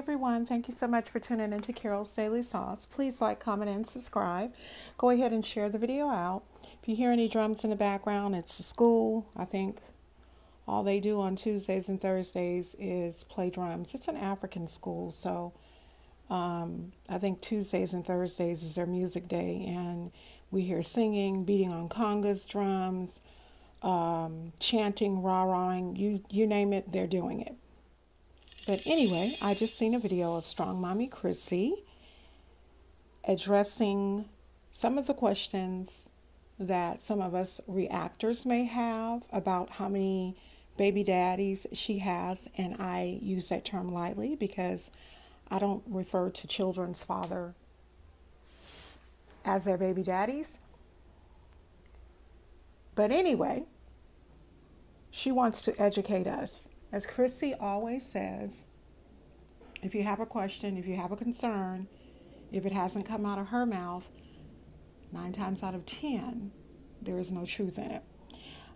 everyone. Thank you so much for tuning into Carol's Daily Sauce. Please like, comment, and subscribe. Go ahead and share the video out. If you hear any drums in the background, it's the school. I think all they do on Tuesdays and Thursdays is play drums. It's an African school, so um, I think Tuesdays and Thursdays is their music day, and we hear singing, beating on congas, drums, um, chanting, rah-rahing, you, you name it, they're doing it. But anyway, I just seen a video of Strong Mommy Chrissy addressing some of the questions that some of us reactors may have about how many baby daddies she has. And I use that term lightly because I don't refer to children's father as their baby daddies. But anyway, she wants to educate us as Chrissy always says, if you have a question, if you have a concern, if it hasn't come out of her mouth, nine times out of ten, there is no truth in it.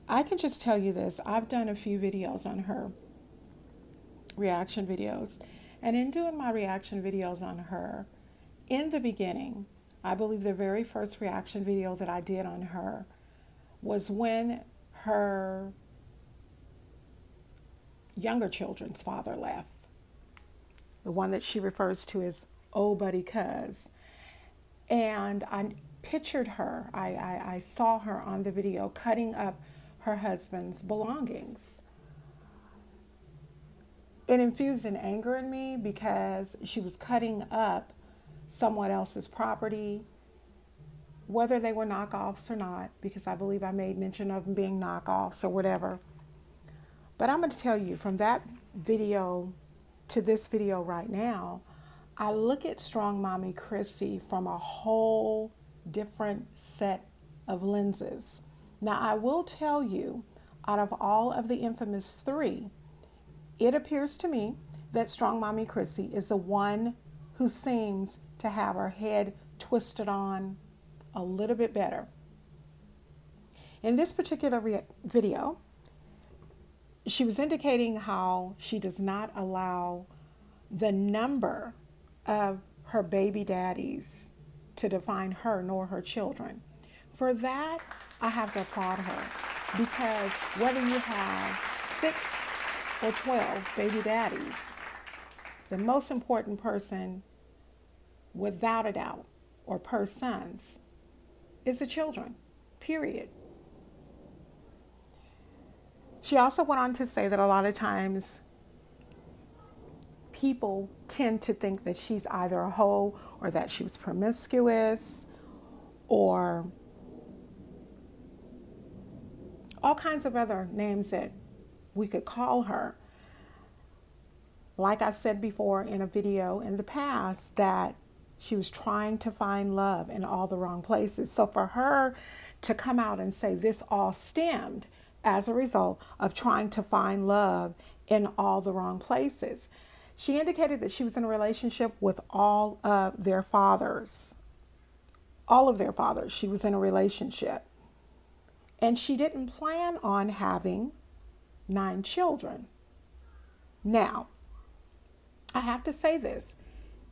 I can just tell you this I've done a few videos on her, reaction videos. And in doing my reaction videos on her, in the beginning, I believe the very first reaction video that I did on her was when her younger children's father left. The one that she refers to as Oh Buddy Cuz. And I pictured her, I, I, I saw her on the video cutting up her husband's belongings. It infused an anger in me because she was cutting up someone else's property, whether they were knockoffs or not, because I believe I made mention of them being knockoffs or whatever. But I'm going to tell you from that video to this video right now, I look at Strong Mommy Chrissy from a whole different set of lenses. Now, I will tell you, out of all of the infamous three, it appears to me that Strong Mommy Chrissy is the one who seems to have her head twisted on a little bit better. In this particular video, she was indicating how she does not allow the number of her baby daddies to define her nor her children. For that, I have to applaud her because whether you have six or 12 baby daddies, the most important person, without a doubt, or persons, is the children, period. She also went on to say that a lot of times people tend to think that she's either a hoe or that she was promiscuous or all kinds of other names that we could call her. Like I said before in a video in the past, that she was trying to find love in all the wrong places. So for her to come out and say this all stemmed as a result of trying to find love in all the wrong places. She indicated that she was in a relationship with all of their fathers. All of their fathers. She was in a relationship. And she didn't plan on having nine children. Now, I have to say this.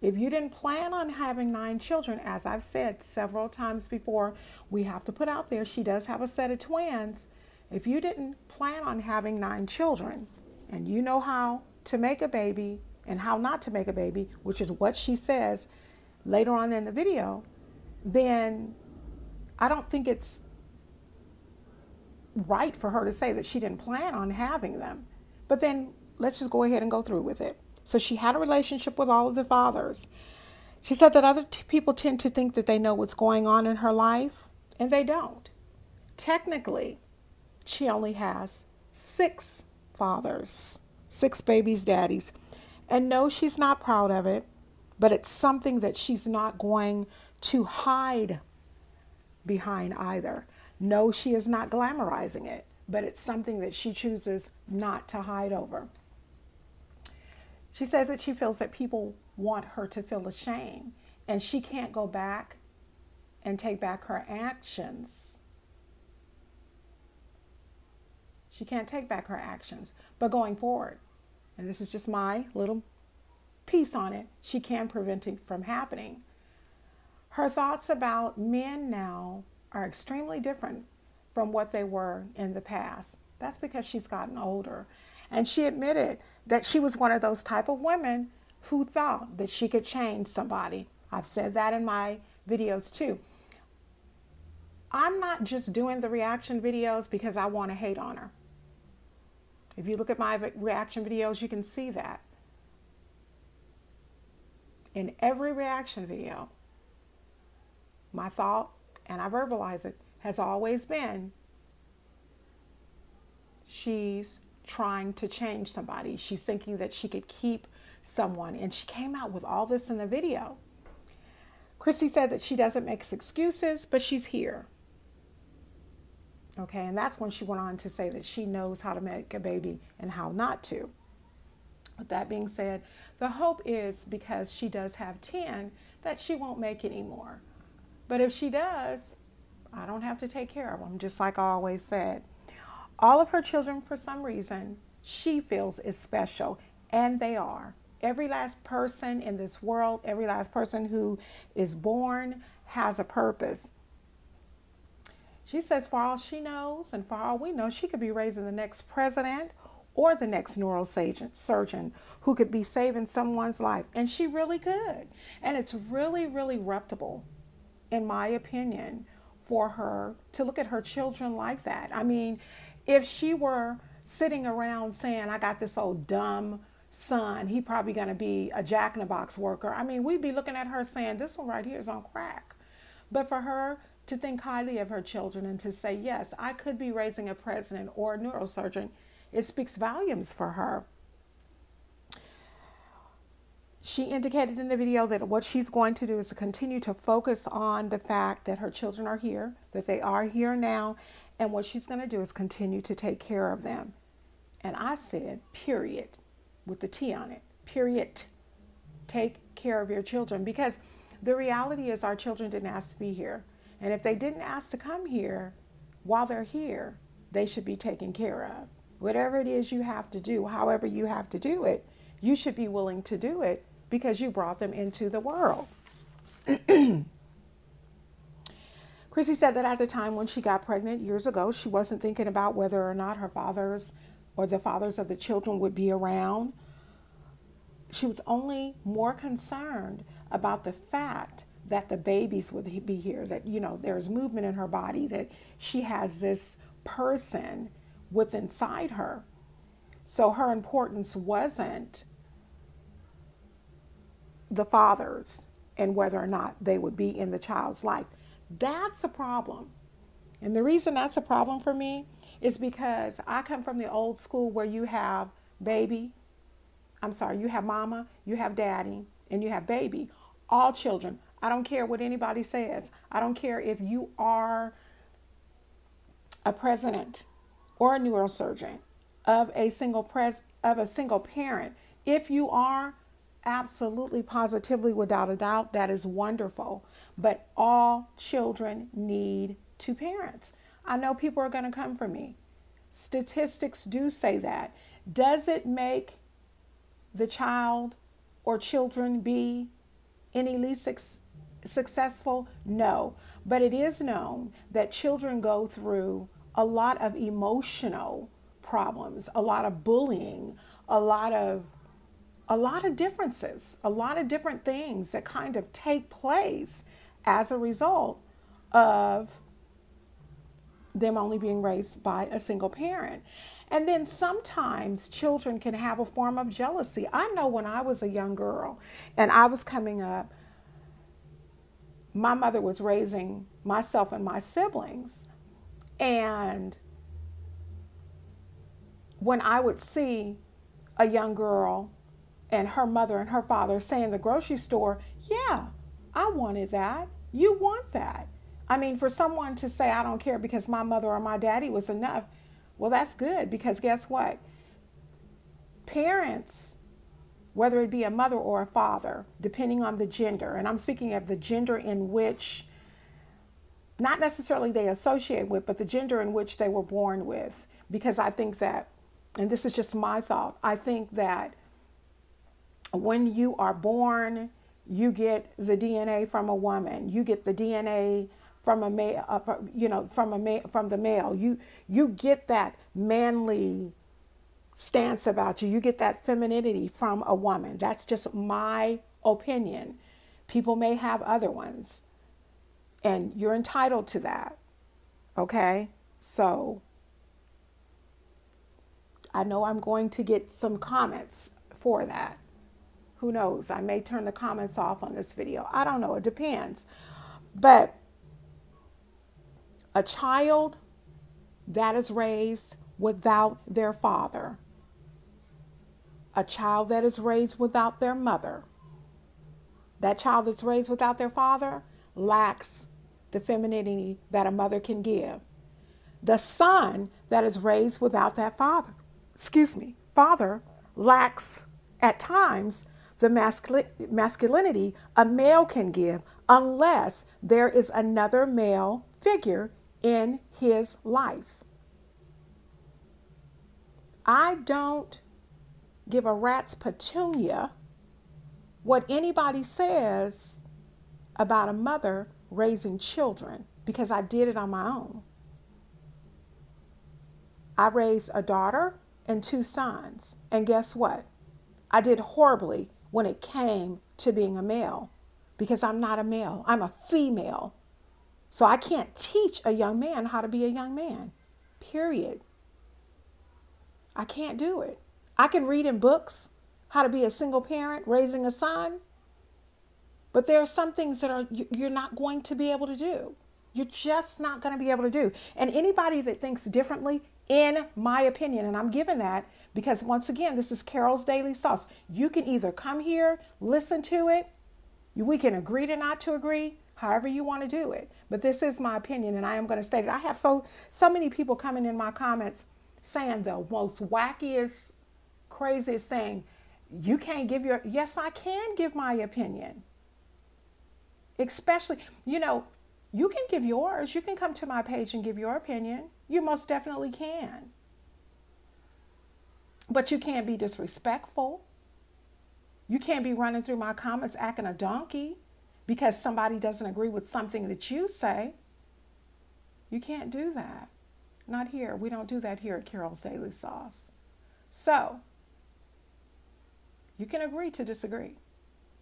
If you didn't plan on having nine children, as I've said several times before, we have to put out there she does have a set of twins if you didn't plan on having nine children and you know how to make a baby and how not to make a baby, which is what she says later on in the video, then I don't think it's right for her to say that she didn't plan on having them. But then let's just go ahead and go through with it. So she had a relationship with all of the fathers. She said that other people tend to think that they know what's going on in her life, and they don't. Technically, she only has six fathers, six babies' daddies. And no, she's not proud of it, but it's something that she's not going to hide behind either. No, she is not glamorizing it, but it's something that she chooses not to hide over. She says that she feels that people want her to feel ashamed and she can't go back and take back her actions She can't take back her actions. But going forward, and this is just my little piece on it, she can prevent it from happening. Her thoughts about men now are extremely different from what they were in the past. That's because she's gotten older. And she admitted that she was one of those type of women who thought that she could change somebody. I've said that in my videos too. I'm not just doing the reaction videos because I want to hate on her. If you look at my reaction videos, you can see that. In every reaction video, my thought, and I verbalize it, has always been she's trying to change somebody. She's thinking that she could keep someone. And she came out with all this in the video. Chrissy said that she doesn't make excuses, but she's here. Okay, and that's when she went on to say that she knows how to make a baby and how not to. With that being said, the hope is because she does have 10 that she won't make any more. But if she does, I don't have to take care of them, just like I always said. All of her children, for some reason, she feels is special, and they are. Every last person in this world, every last person who is born has a purpose. She says, for all she knows and for all we know, she could be raising the next president or the next neurosurgeon who could be saving someone's life. And she really could. And it's really, really reputable, in my opinion, for her to look at her children like that. I mean, if she were sitting around saying, I got this old dumb son, he probably going to be a jack in the box worker. I mean, we'd be looking at her saying, this one right here is on crack. But for her to think highly of her children and to say, yes, I could be raising a president or a neurosurgeon, it speaks volumes for her. She indicated in the video that what she's going to do is to continue to focus on the fact that her children are here, that they are here now, and what she's going to do is continue to take care of them. And I said, period, with the T on it, period. Take care of your children because the reality is our children didn't ask to be here. And if they didn't ask to come here while they're here, they should be taken care of. Whatever it is you have to do, however you have to do it, you should be willing to do it because you brought them into the world. Chrissy said that at the time when she got pregnant years ago, she wasn't thinking about whether or not her fathers or the fathers of the children would be around. She was only more concerned about the fact that the babies would be here, that, you know, there's movement in her body, that she has this person with inside her. So her importance wasn't the fathers and whether or not they would be in the child's life. That's a problem. And the reason that's a problem for me is because I come from the old school where you have baby, I'm sorry, you have mama, you have daddy, and you have baby. All children I don't care what anybody says. I don't care if you are a president or a neurosurgeon of a single pres of a single parent. If you are absolutely positively without a doubt that is wonderful, but all children need two parents. I know people are going to come for me. Statistics do say that. Does it make the child or children be any least successful? No. But it is known that children go through a lot of emotional problems, a lot of bullying, a lot of a lot of differences, a lot of different things that kind of take place as a result of them only being raised by a single parent. And then sometimes children can have a form of jealousy. I know when I was a young girl and I was coming up, my mother was raising myself and my siblings. And when I would see a young girl and her mother and her father say in the grocery store, Yeah, I wanted that. You want that. I mean, for someone to say, I don't care because my mother or my daddy was enough, well, that's good because guess what? Parents whether it be a mother or a father, depending on the gender. And I'm speaking of the gender in which, not necessarily they associate with, but the gender in which they were born with. Because I think that, and this is just my thought, I think that when you are born, you get the DNA from a woman. You get the DNA from a male, uh, you know, from a from the male. You you get that manly stance about you. You get that femininity from a woman. That's just my opinion. People may have other ones, and you're entitled to that. Okay, so I know I'm going to get some comments for that. Who knows? I may turn the comments off on this video. I don't know. It depends. But a child that is raised without their father, a child that is raised without their mother, that child that's raised without their father lacks the femininity that a mother can give. The son that is raised without that father, excuse me, father lacks at times the masculinity a male can give unless there is another male figure in his life. I don't give a rat's petunia what anybody says about a mother raising children because I did it on my own. I raised a daughter and two sons. And guess what? I did horribly when it came to being a male because I'm not a male, I'm a female. So I can't teach a young man how to be a young man, period. I can't do it. I can read in books how to be a single parent raising a son, but there are some things that are you're not going to be able to do. You're just not going to be able to do. And anybody that thinks differently, in my opinion, and I'm giving that because once again, this is Carol's Daily Sauce. You can either come here, listen to it, we can agree to not to agree, however you want to do it. But this is my opinion, and I am going to state it. I have so so many people coming in my comments saying the most wackiest, craziest thing. You can't give your yes, I can give my opinion. Especially, you know, you can give yours. You can come to my page and give your opinion. You most definitely can. But you can't be disrespectful. You can't be running through my comments acting a donkey because somebody doesn't agree with something that you say. You can't do that. Not here. We don't do that here at Carol's Daily Sauce. So, you can agree to disagree,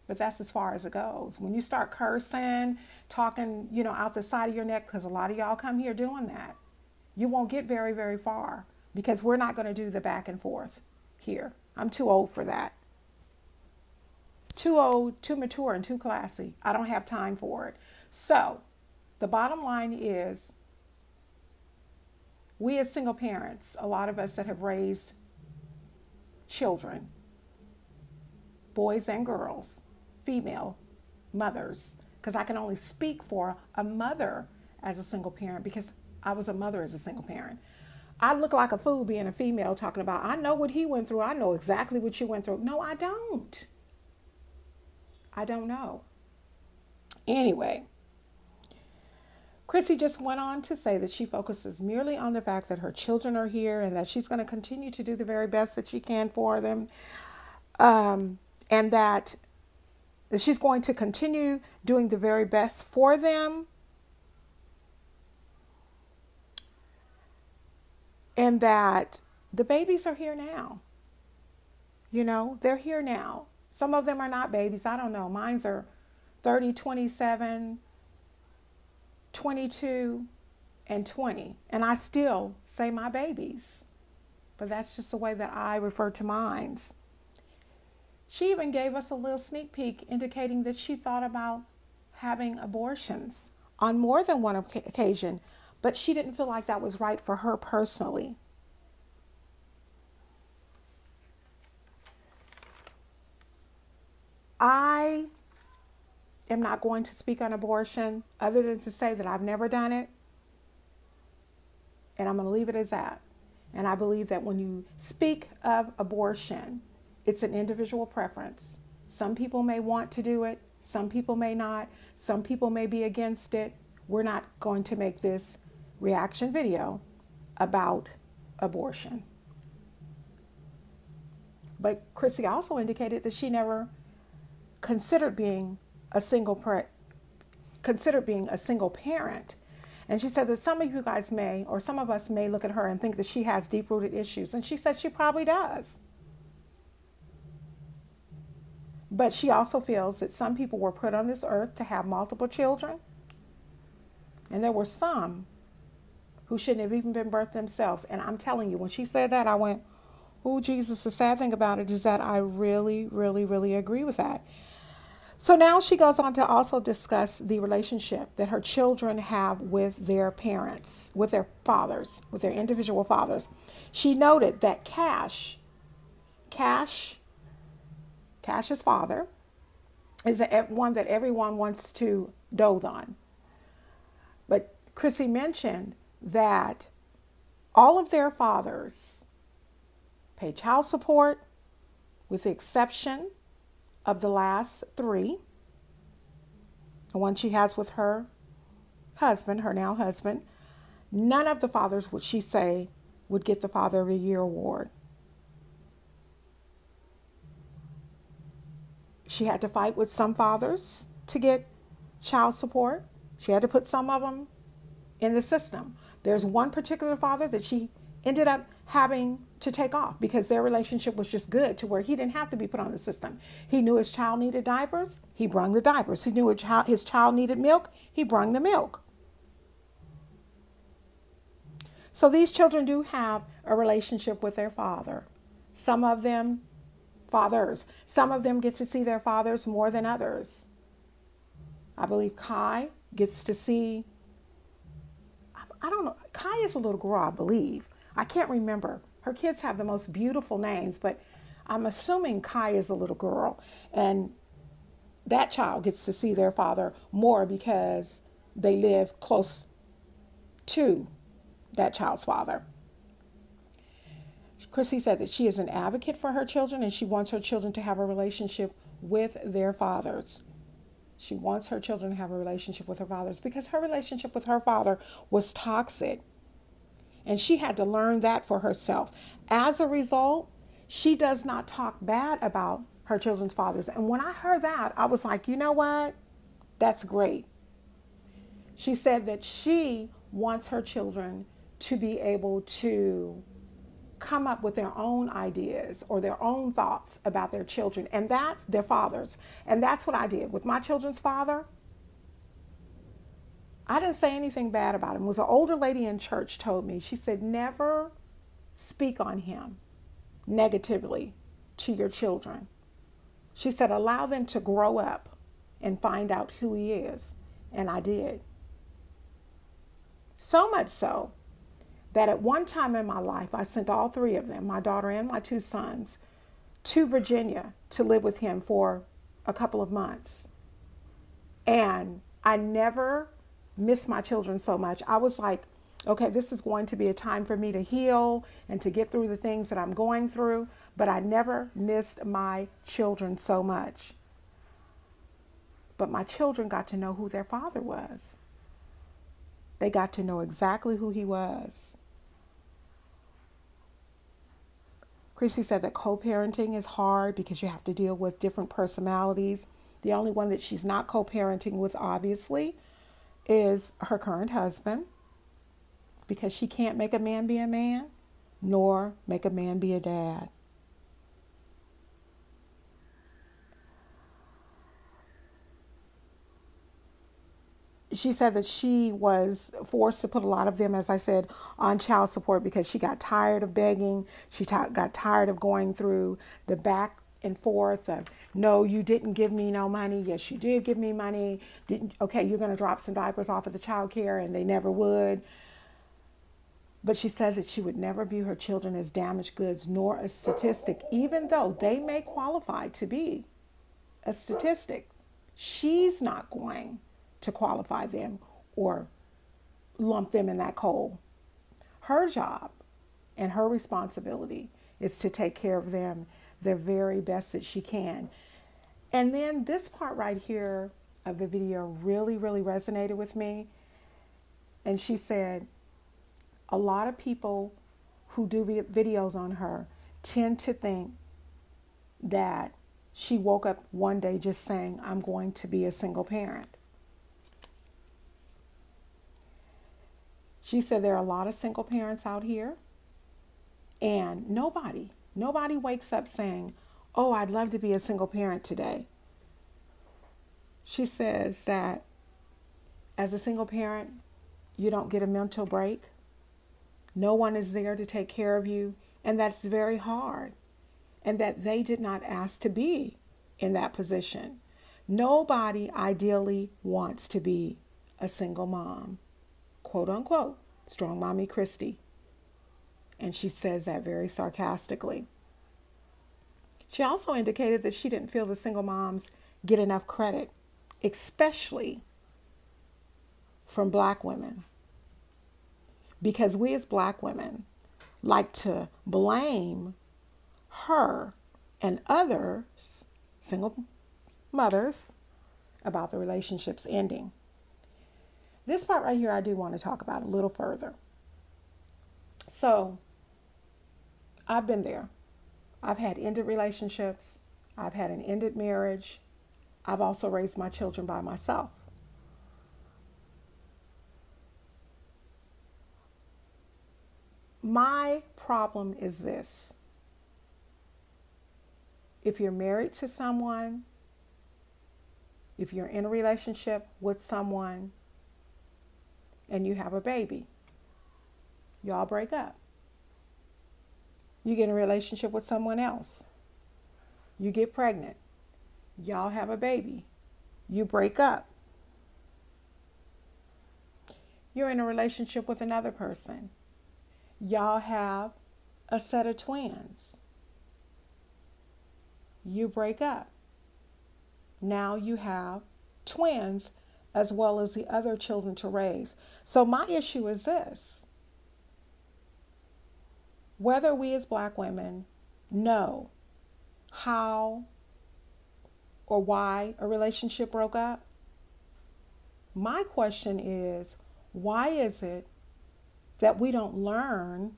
but that's as far as it goes. When you start cursing, talking, you know, out the side of your neck, because a lot of y'all come here doing that, you won't get very, very far because we're not going to do the back and forth here. I'm too old for that. Too old, too mature, and too classy. I don't have time for it. So, the bottom line is we as single parents, a lot of us that have raised children, boys and girls, female mothers, because I can only speak for a mother as a single parent because I was a mother as a single parent. I look like a fool being a female talking about, I know what he went through. I know exactly what you went through. No, I don't. I don't know. Anyway, Chrissy just went on to say that she focuses merely on the fact that her children are here and that she's going to continue to do the very best that she can for them. Um, and that she's going to continue doing the very best for them. And that the babies are here now. You know, they're here now. Some of them are not babies. I don't know. Mine's are 30, 27, 22, and 20. And I still say my babies. But that's just the way that I refer to mines. She even gave us a little sneak peek indicating that she thought about having abortions on more than one occasion, but she didn't feel like that was right for her personally. I am not going to speak on abortion other than to say that I've never done it. And I'm going to leave it as that. And I believe that when you speak of abortion, it's an individual preference. Some people may want to do it, some people may not, some people may be against it. We're not going to make this reaction video about abortion. But Chrissy also indicated that she never considered being a single parent, considered being a single parent. And she said that some of you guys may, or some of us may look at her and think that she has deep rooted issues. And she said she probably does. But she also feels that some people were put on this earth to have multiple children. And there were some who shouldn't have even been birthed themselves. And I'm telling you, when she said that, I went, Oh, Jesus, the sad thing about it is that I really, really, really agree with that. So now she goes on to also discuss the relationship that her children have with their parents, with their fathers, with their individual fathers. She noted that Cash, Cash, Cash's father, is one that everyone wants to dote on. But Chrissy mentioned that all of their fathers pay child support, with the exception of the last three. The one she has with her husband, her now husband, none of the fathers would she say would get the Father of the Year award. She had to fight with some fathers to get child support. She had to put some of them in the system. There's one particular father that she ended up having to take off because their relationship was just good to where he didn't have to be put on the system. He knew his child needed diapers, he brung the diapers. He knew his child, his child needed milk, he brung the milk. So these children do have a relationship with their father. Some of them fathers. Some of them get to see their fathers more than others. I believe Kai gets to see I don't know. Kai is a little girl, I believe. I can't remember. Her kids have the most beautiful names, but I'm assuming Kai is a little girl. And that child gets to see their father more because they live close to that child's father. Chrissy said that she is an advocate for her children and she wants her children to have a relationship with their fathers. She wants her children to have a relationship with her fathers because her relationship with her father was toxic. And she had to learn that for herself. As a result, she does not talk bad about her children's fathers. And when I heard that, I was like, you know what? That's great. She said that she wants her children to be able to come up with their own ideas or their own thoughts about their children, and that's their fathers. And that's what I did with my children's father. I didn't say anything bad about him. It was an older lady in church told me. She said, never speak on him negatively to your children. She said, allow them to grow up and find out who he is. And I did. So much so that at one time in my life, I sent all three of them, my daughter and my two sons, to Virginia to live with him for a couple of months. And I never missed my children so much. I was like, okay, this is going to be a time for me to heal and to get through the things that I'm going through, but I never missed my children so much. But my children got to know who their father was. They got to know exactly who he was. Chrissy said that co parenting is hard because you have to deal with different personalities. The only one that she's not co parenting with, obviously, is her current husband because she can't make a man be a man nor make a man be a dad. She said that she was forced to put a lot of them, as I said, on child support because she got tired of begging. She got tired of going through the back and forth of no you didn't give me no money. Yes you did give me money. Didn't okay you're going to drop some diapers off at the child care and they never would. But she says that she would never view her children as damaged goods nor a statistic even though they may qualify to be a statistic. She's not going to qualify them or lump them in that coal her job and her responsibility is to take care of them the very best that she can. And then this part right here of the video really, really resonated with me. And she said, a lot of people who do videos on her tend to think that she woke up one day just saying, I'm going to be a single parent. She said there are a lot of single parents out here, and nobody, nobody wakes up saying, Oh, I'd love to be a single parent today. She says that as a single parent, you don't get a mental break. No one is there to take care of you, and that's very hard. And that they did not ask to be in that position. Nobody ideally wants to be a single mom, quote unquote, strong mommy Chrissy. And she says that very sarcastically. She also indicated that she didn't feel the single moms get enough credit, especially from black women. Because we as black women like to blame her and others, single mothers, about the relationships ending. This part right here, I do want to talk about a little further. So, I've been there. I've had ended relationships, I've had an ended marriage, I've also raised my children by myself. My problem is this if you're married to someone, if you're in a relationship with someone, and you have a baby, y'all break up. You get in a relationship with someone else, you get pregnant, y'all have a baby, you break up. You're in a relationship with another person y'all have a set of twins. You break up. Now you have twins as well as the other children to raise. So, my issue is this whether we as black women know how or why a relationship broke up, my question is why is it that we don't learn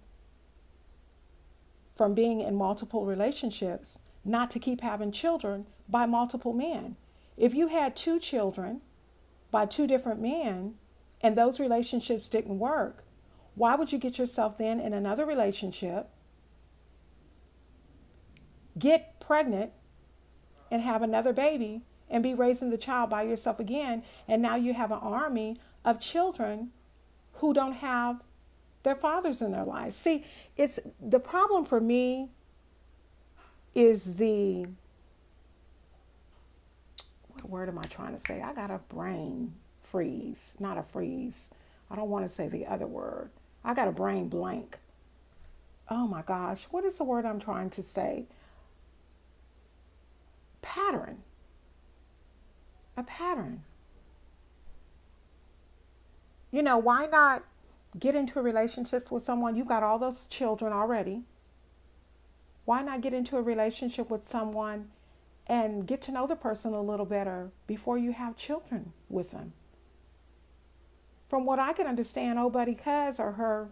from being in multiple relationships not to keep having children by multiple men. If you had two children by two different men and those relationships didn't work, why would you get yourself then in another relationship, get pregnant, and have another baby and be raising the child by yourself again? And now you have an army of children who don't have their fathers in their lives. See, it's the problem for me is the word am I trying to say? I got a brain freeze, not a freeze. I don't want to say the other word. I got a brain blank. Oh my gosh, what is the word I'm trying to say? Pattern. A pattern. You know, why not get into a relationship with someone, you've got all those children already. Why not get into a relationship with someone and get to know the person a little better before you have children with them? From what I can understand, old buddy cuz or her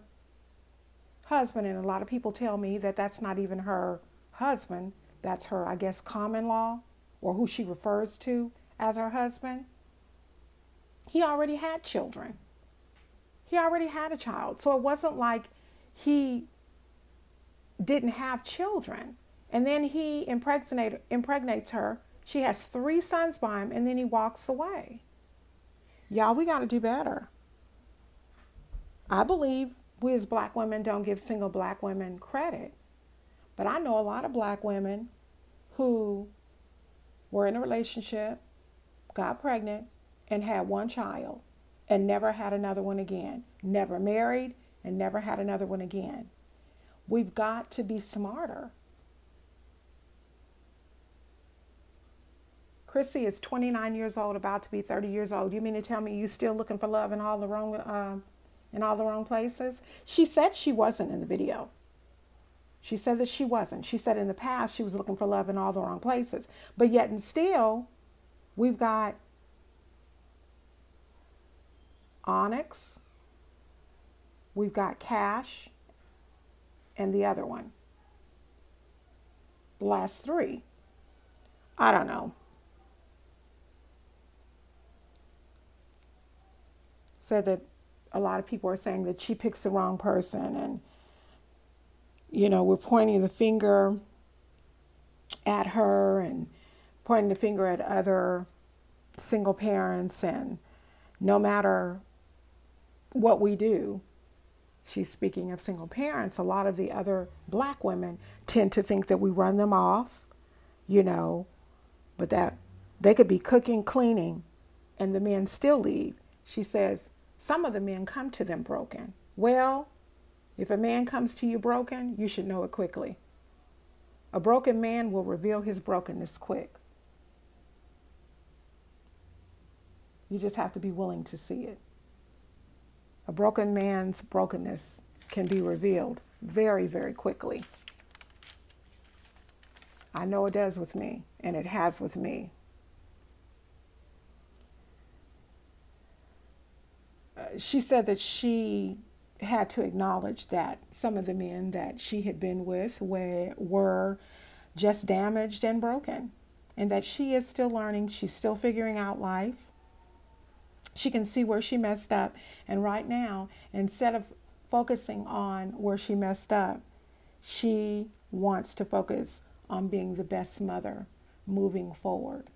husband, and a lot of people tell me that that's not even her husband, that's her, I guess, common law or who she refers to as her husband. He already had children. He already had a child. So it wasn't like he didn't have children. And then he impregnate, impregnates her. She has three sons by him, and then he walks away. Y'all, we got to do better. I believe we as black women don't give single black women credit. But I know a lot of black women who were in a relationship, got pregnant, and had one child and never had another one again. Never married and never had another one again. We've got to be smarter. Chrissy is 29 years old, about to be 30 years old. You mean to tell me you're still looking for love in all the wrong, uh, in all the wrong places? She said she wasn't in the video. She said that she wasn't. She said in the past she was looking for love in all the wrong places. But yet and still, we've got Onyx, we've got Cash, and the other one. The last three I don't know. Said that a lot of people are saying that she picks the wrong person and you know, we're pointing the finger at her and pointing the finger at other single parents and no matter what we do she's speaking of single parents. A lot of the other black women tend to think that we run them off you know but that they could be cooking cleaning and the men still leave she says some of the men come to them broken well if a man comes to you broken you should know it quickly a broken man will reveal his brokenness quick. You just have to be willing to see it. A broken man's brokenness can be revealed very, very quickly. I know it does with me, and it has with me. She said that she had to acknowledge that some of the men that she had been with were, were just damaged and broken, and that she is still learning, she's still figuring out life. She can see where she messed up, and right now, instead of focusing on where she messed up, she wants to focus on being the best mother moving forward.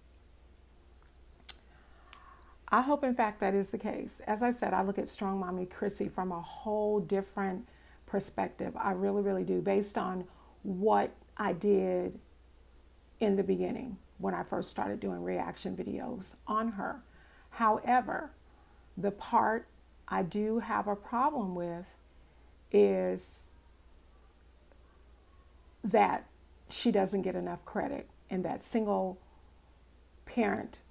I hope, in fact, that is the case. As I said, I look at Strong Mommy Chrissy from a whole different perspective. I really, really do, based on what I did in the beginning when I first started doing reaction videos on her. However, the part I do have a problem with is that she doesn't get enough credit and that single parent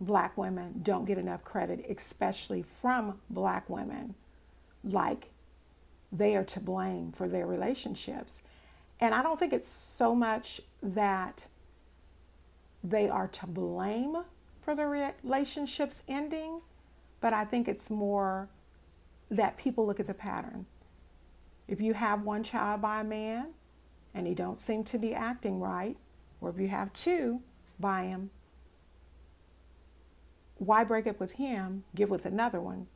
black women don't get enough credit, especially from black women, like they are to blame for their relationships. And I don't think it's so much that they are to blame for the relationships ending, but I think it's more that people look at the pattern. If you have one child by a man and he don't seem to be acting right, or if you have two by him why break up with him, get with another one,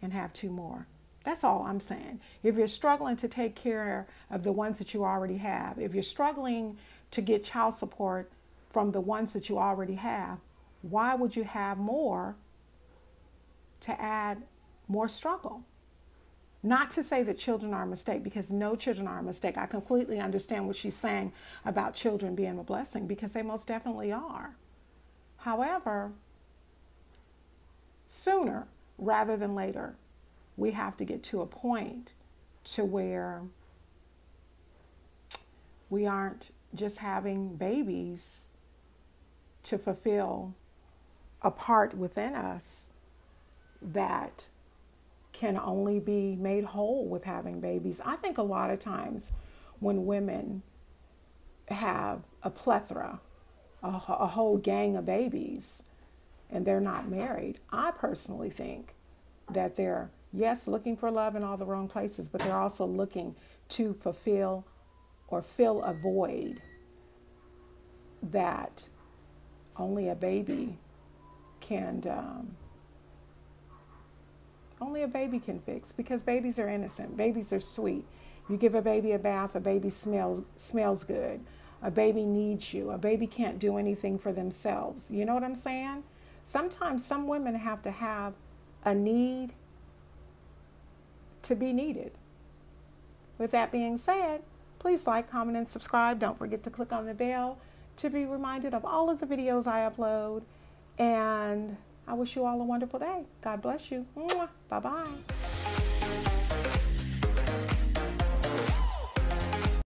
and have two more? That's all I'm saying. If you're struggling to take care of the ones that you already have, if you're struggling to get child support from the ones that you already have, why would you have more to add more struggle? Not to say that children are a mistake, because no children are a mistake. I completely understand what she's saying about children being a blessing, because they most definitely are. However, sooner rather than later. We have to get to a point to where we aren't just having babies to fulfill a part within us that can only be made whole with having babies. I think a lot of times when women have a plethora, a, a whole gang of babies, and they're not married, I personally think that they're, yes, looking for love in all the wrong places, but they're also looking to fulfill or fill a void that only a baby can um, only a baby can fix because babies are innocent babies are sweet. You give a baby a bath a baby smells smells good. A baby needs you. A baby can't do anything for themselves. You know what i'm saying Sometimes some women have to have a need to be needed. With that being said, please like, comment, and subscribe. Don't forget to click on the bell to be reminded of all of the videos I upload. And I wish you all a wonderful day. God bless you. Bye bye.